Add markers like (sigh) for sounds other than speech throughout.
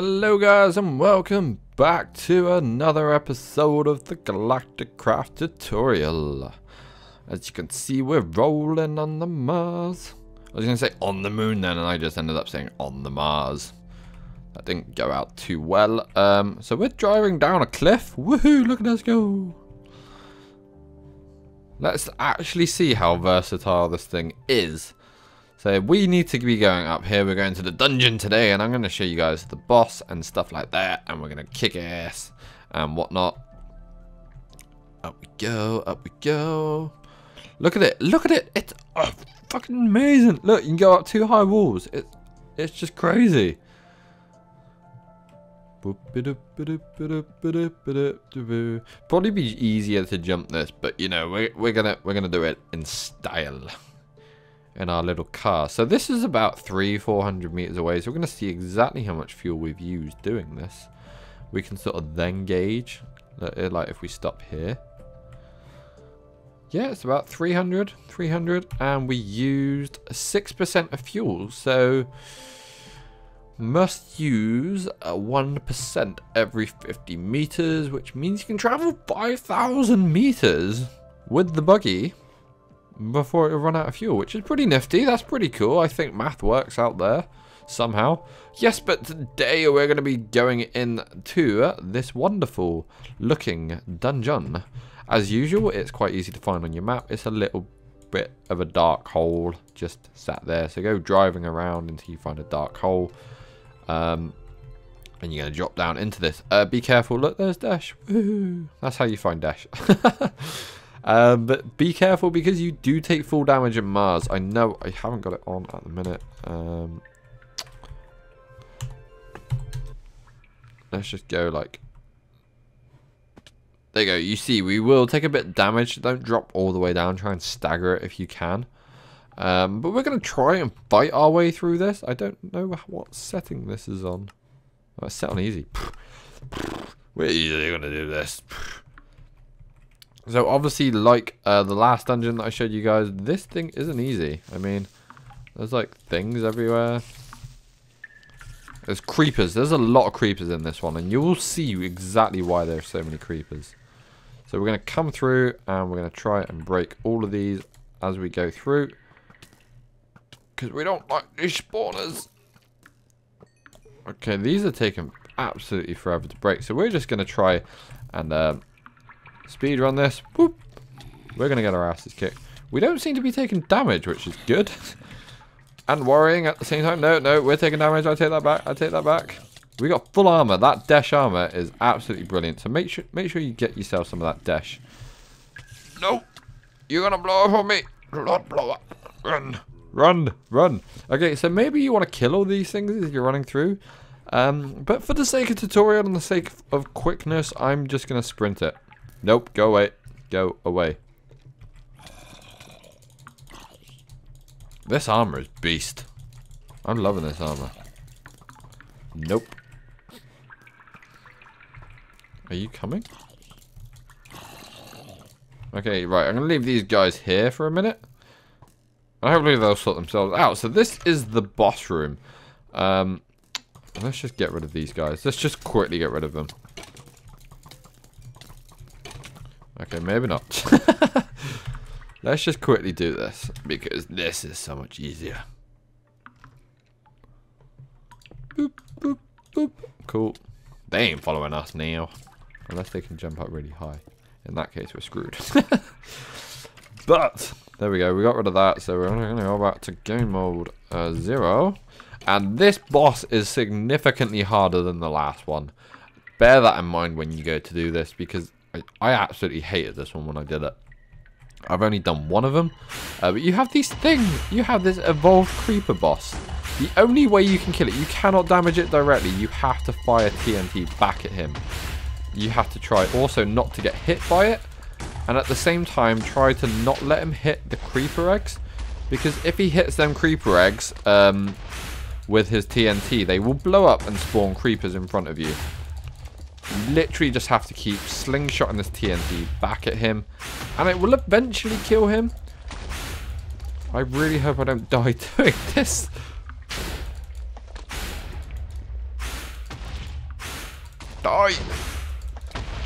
Hello guys and welcome back to another episode of the Galacticraft tutorial. As you can see we're rolling on the Mars. I was going to say on the moon then and I just ended up saying on the Mars. That didn't go out too well. Um, so we're driving down a cliff. Woohoo, look at us go. Let's actually see how versatile this thing is. So we need to be going up here. We're going to the dungeon today, and I'm going to show you guys the boss and stuff like that, and we're going to kick ass and whatnot. Up we go, up we go. Look at it, look at it. It's oh, fucking amazing. Look, you can go up two high walls. It, it's just crazy. Probably be easier to jump this, but you know we're we're gonna we're gonna do it in style in our little car. So this is about three, 400 meters away. So we're going to see exactly how much fuel we've used doing this. We can sort of then gauge, uh, like if we stop here. Yeah, it's about 300, 300, and we used 6% of fuel. So must use 1% every 50 meters, which means you can travel 5,000 meters with the buggy before it run out of fuel, which is pretty nifty. That's pretty cool. I think math works out there somehow. Yes, but today we're going to be going into this wonderful looking dungeon. As usual, it's quite easy to find on your map. It's a little bit of a dark hole just sat there. So go driving around until you find a dark hole. Um, and you're going to drop down into this. Uh, be careful. Look, there's Desh. That's how you find Desh. (laughs) Um, but be careful because you do take full damage in Mars. I know I haven't got it on at the minute. Um, let's just go like... There you go. You see, we will take a bit damage. Don't drop all the way down. Try and stagger it if you can. Um, but we're going to try and fight our way through this. I don't know what setting this is on. Oh, it's set on easy. We're easily going to do this. So obviously, like uh, the last dungeon that I showed you guys, this thing isn't easy. I mean, there's like things everywhere. There's creepers. There's a lot of creepers in this one, and you will see exactly why there's so many creepers. So we're going to come through, and we're going to try and break all of these as we go through. Because we don't like these spawners. Okay, these are taking absolutely forever to break. So we're just going to try and... Uh, Speed run this. Whoop. We're going to get our asses kicked. We don't seem to be taking damage, which is good. (laughs) and worrying at the same time. No, no, we're taking damage. I take that back. I take that back. We got full armor. That desh armor is absolutely brilliant. So make sure make sure you get yourself some of that desh. No. You're going to blow up on me. Blow up. Run. Run. Run. Okay, so maybe you want to kill all these things if you're running through. Um, but for the sake of tutorial and the sake of quickness, I'm just going to sprint it. Nope, go away. Go away. This armor is beast. I'm loving this armor. Nope. Are you coming? Okay, right. I'm going to leave these guys here for a minute. And hopefully they'll sort themselves out. So this is the boss room. Um, let's just get rid of these guys. Let's just quickly get rid of them. Okay, maybe not. (laughs) Let's just quickly do this, because this is so much easier. Boop, boop, boop. Cool. They ain't following us now. Unless they can jump up really high. In that case, we're screwed. (laughs) but, there we go. We got rid of that, so we're going to go back to game mode uh, 0. And this boss is significantly harder than the last one. Bear that in mind when you go to do this, because I, absolutely hated this one when I did it. I've only done one of them. Uh, but you have these things. You have this evolved creeper boss. The only way you can kill it, you cannot damage it directly. You have to fire TNT back at him. You have to try also not to get hit by it. And at the same time, try to not let him hit the creeper eggs. Because if he hits them creeper eggs um, with his TNT, they will blow up and spawn creepers in front of you literally just have to keep slingshotting this TNT back at him. And it will eventually kill him. I really hope I don't (laughs) die doing this. Die!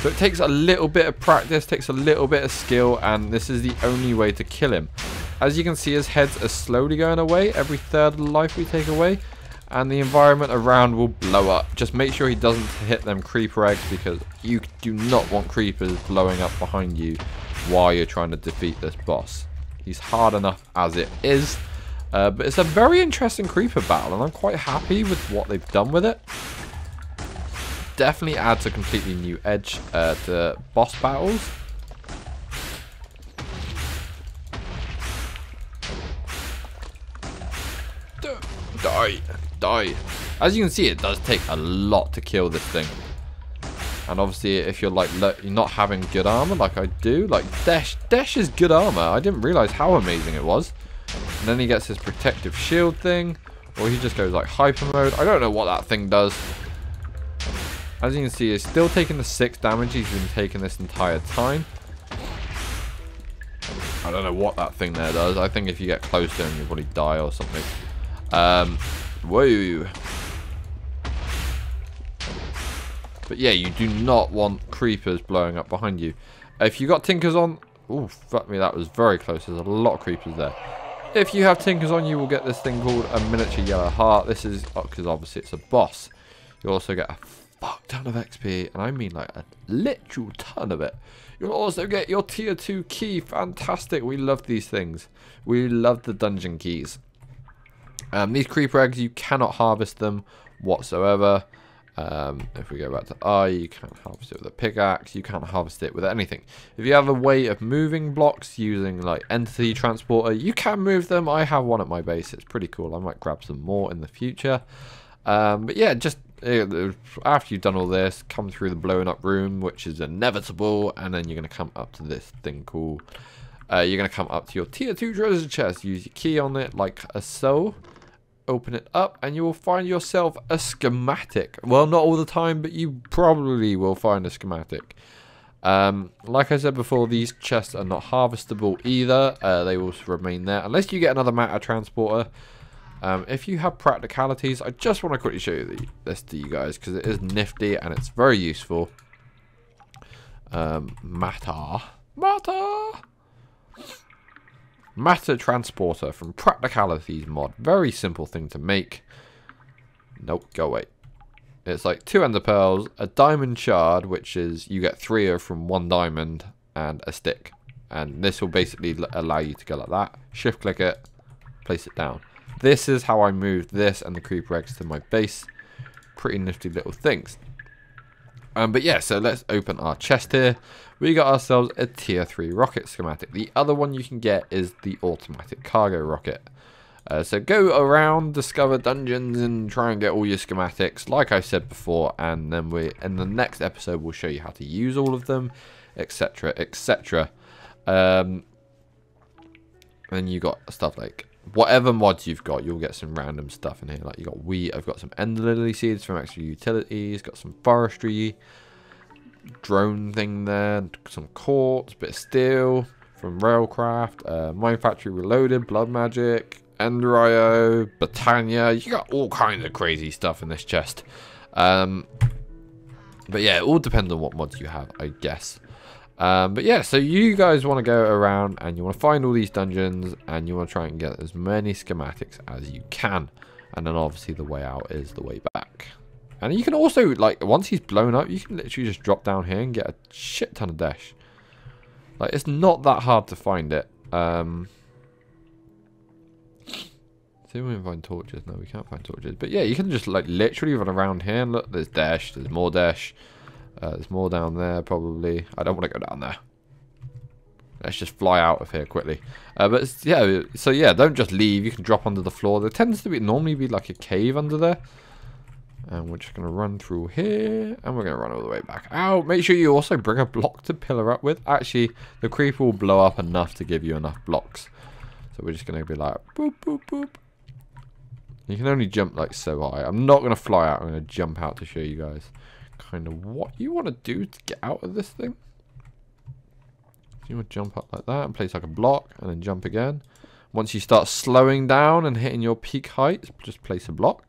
So it takes a little bit of practice, takes a little bit of skill, and this is the only way to kill him. As you can see, his heads are slowly going away every third life we take away, and the environment around will blow up. Just make sure he doesn't hit them creeper eggs, because you do not want creepers blowing up behind you while you're trying to defeat this boss. He's hard enough as it is, uh, but it's a very interesting creeper battle, and I'm quite happy with what they've done with it. Definitely adds a completely new edge uh, to boss battles. Die, die. As you can see, it does take a lot to kill this thing. And obviously, if you're like you're not having good armor like I do, like Desh, Desh is good armor. I didn't realize how amazing it was. And then he gets his protective shield thing, or he just goes like hyper mode. I don't know what that thing does. As you can see, he's still taking the six damage he's been taking this entire time. I don't know what that thing there does. I think if you get close to him, you'll probably die or something. Um, whoa. But yeah, you do not want creepers blowing up behind you. If you got tinkers on... Oh, fuck me, that was very close. There's a lot of creepers there. If you have tinkers on, you will get this thing called a miniature yellow heart. This is... Because oh, obviously it's a boss. You also get a fuck ton of XP. And I mean like a literal ton of it. You'll also get your tier 2 key. Fantastic. We love these things. We love the dungeon keys. Um, these creeper eggs, you cannot harvest them whatsoever. Um, if we go back to I, you can't harvest it with a pickaxe, you can't harvest it with anything. If you have a way of moving blocks using like entity transporter, you can move them. I have one at my base, it's pretty cool. I might grab some more in the future. Um, but yeah, just uh, after you've done all this, come through the blowing up room, which is inevitable, and then you're going to come up to this thing called, uh, you're going to come up to your tier 2 treasure chest, use your key on it like a so open it up and you will find yourself a schematic. Well, not all the time, but you probably will find a schematic. Um, like I said before, these chests are not harvestable either. Uh, they will remain there unless you get another matter transporter. Um, if you have practicalities, I just want to quickly show you the, this to you guys because it is nifty and it's very useful. Um, matter. Matter. Matter Transporter from Practicalities mod. Very simple thing to make. Nope, go away. It's like two ender pearls, a diamond shard, which is you get three of from one diamond, and a stick. And this will basically allow you to go like that. Shift click it, place it down. This is how I moved this and the creeper eggs to my base. Pretty nifty little things. Um, but yeah, so let's open our chest here. We got ourselves a tier 3 rocket schematic. The other one you can get is the automatic cargo rocket. Uh, so go around, discover dungeons, and try and get all your schematics, like I said before, and then we in the next episode we'll show you how to use all of them, etc., etc. Um, and you got stuff like whatever mods you've got, you'll get some random stuff in here. Like you got wheat, I've got some ender lily seeds from extra utilities, got some forestry, drone thing there, some quartz, bit of steel from Railcraft, uh, MineFactory Reloaded, Blood Magic, Ender IO, Britannia. You got all kinds of crazy stuff in this chest. Um, but yeah, it all depends on what mods you have, I guess. Um, but yeah, so you guys want to go around and you want to find all these dungeons and you want to try and get as many schematics as you can. And then obviously the way out is the way back. And you can also, like, once he's blown up, you can literally just drop down here and get a shit ton of desh. Like, it's not that hard to find it. Um, see if we can find torches. No, we can't find torches. But yeah, you can just, like, literally run around here and look, there's desh, there's more desh. Uh, there's more down there, probably. I don't want to go down there. Let's just fly out of here quickly. Uh, but yeah, so yeah, don't just leave. You can drop under the floor. There tends to be normally be like a cave under there. And we're just going to run through here. And we're going to run all the way back out. Make sure you also bring a block to pillar up with. Actually, the creeper will blow up enough to give you enough blocks. So we're just going to be like, boop, boop, boop. You can only jump like so high. I'm not going to fly out. I'm going to jump out to show you guys kind of what you want to do to get out of this thing. So you want to jump up like that and place like a block and then jump again. Once you start slowing down and hitting your peak height, just place a block.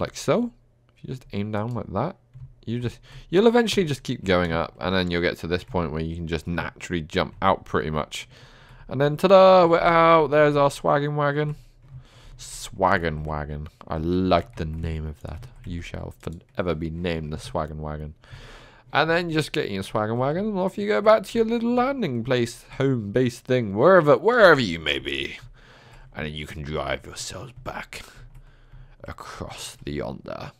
Like so. If you just aim down like that, you just you'll eventually just keep going up, and then you'll get to this point where you can just naturally jump out pretty much. And then ta-da, we're out. There's our swaggin' wagon. Swaggin' wagon. I like the name of that. You shall forever be named the swaggin' wagon. And then just get your swaggin' wagon and off you go back to your little landing place, home base thing, wherever wherever you may be. And then you can drive yourselves back across the yonder.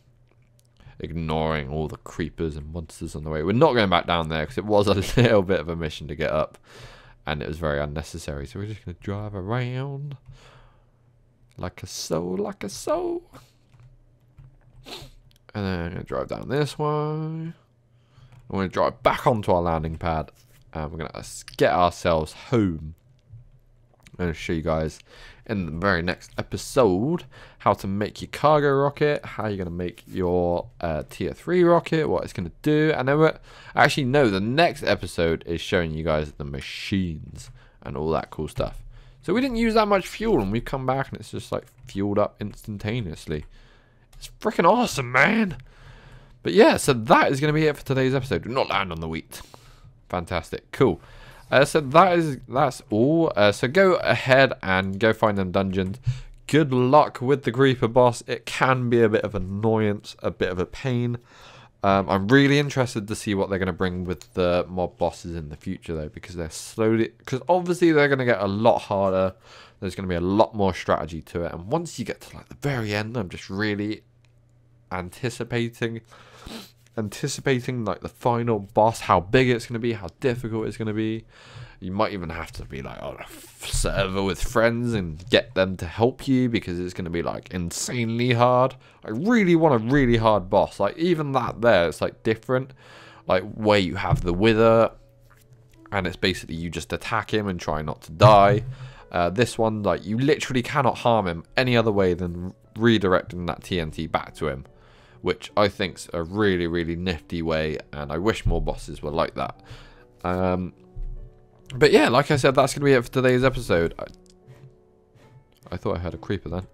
Ignoring all the creepers and monsters on the way. We're not going back down there because it was a (laughs) little bit of a mission to get up. And it was very unnecessary. So we're just going to drive around. Like a soul, like a soul. And then I'm going to drive down this way. I'm going to drive back onto our landing pad. And we're going to get ourselves home. I'm going to show you guys in the very next episode how to make your cargo rocket, how you're going to make your uh, tier 3 rocket, what it's going to do. And then we're actually, no, the next episode is showing you guys the machines and all that cool stuff. So we didn't use that much fuel and we've come back and it's just like fueled up instantaneously. It's freaking awesome, man. But yeah, so that is going to be it for today's episode. Do not land on the wheat. Fantastic. Cool. Uh, so that is that's all. Uh, so go ahead and go find them dungeons. Good luck with the creeper boss. It can be a bit of annoyance, a bit of a pain. Um, I'm really interested to see what they're going to bring with the mob bosses in the future, though, because they're slowly, because obviously they're going to get a lot harder. There's going to be a lot more strategy to it, and once you get to like the very end, I'm just really anticipating anticipating like the final boss, how big it's going to be, how difficult it's going to be. You might even have to be like on a server with friends and get them to help you because it's going to be like insanely hard. I really want a really hard boss. Like even that there, it's like different. Like where you have the wither and it's basically you just attack him and try not to die. Uh, this one, like you literally cannot harm him any other way than redirecting that TNT back to him which I think's a really, really nifty way, and I wish more bosses were like that. Um, but yeah, like I said, that's going to be it for today's episode. I, I thought I heard a creeper then. (laughs)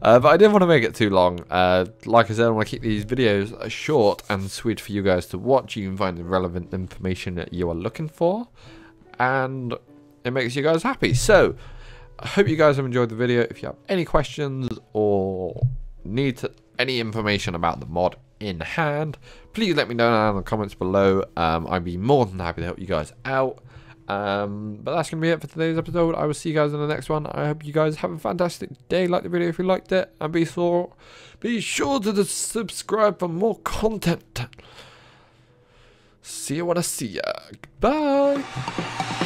uh, but I didn't want to make it too long. Uh, like I said, I want to keep these videos short and sweet for you guys to watch. You can find the relevant information that you are looking for. And it makes you guys happy. So, I hope you guys have enjoyed the video. If you have any questions or need to any information about the mod in hand, please let me know down in the comments below. Um, I'd be more than happy to help you guys out. Um, but that's going to be it for today's episode. I will see you guys in the next one. I hope you guys have a fantastic day. Like the video if you liked it. And be sure, be sure to subscribe for more content. See you when I see ya. Bye.